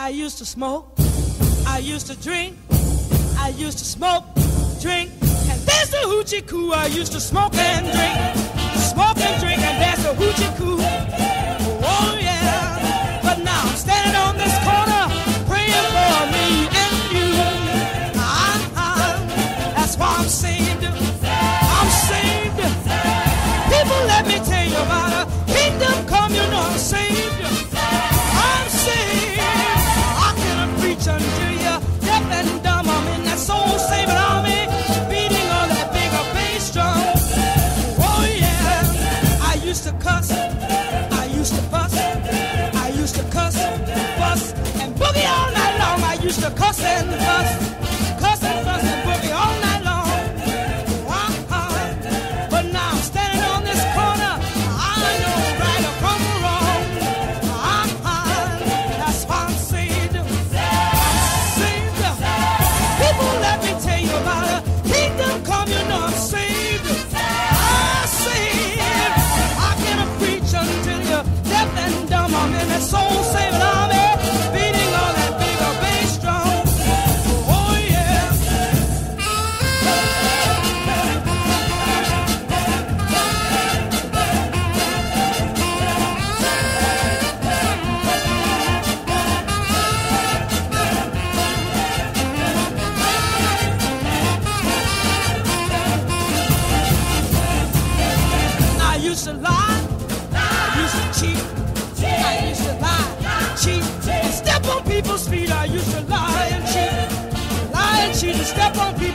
I used to smoke, I used to drink, I used to smoke, drink, and there's the hoochie coo. I used to smoke and drink, smoke and drink, and there's the hoochie coo. Fuss, and boogie all night long. I used to cuss and fuss, cuss and fuss and boogie all night long. Uh-huh. But now I'm standing on this corner. I know right from wrong. Uh-huh. That's why I'm saved. Saved. People, let me tell you about a kingdom come. You know I'm saved. I'm saved. I can preach until you're deaf and dumb. I'm in that soul step on people's